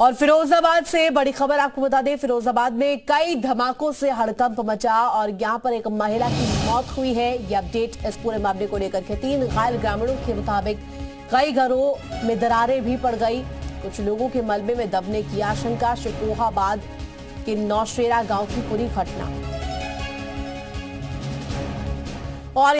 और फिरोजाबाद से बड़ी खबर आपको बता दें, फिरोजाबाद में कई धमाकों से हड़कंप मचा और यहाँ पर एक महिला की मौत हुई है। ये अपडेट इस पूरे मामले को लेकर के तीन घायल ग्रामीणों के मुताबिक कई घरों में दरारें भी पड़ गई। कुछ लोगों के मलबे में दबने की आशंका शिकोहाबाद के नौशेरा गाँव की पूरी घटना।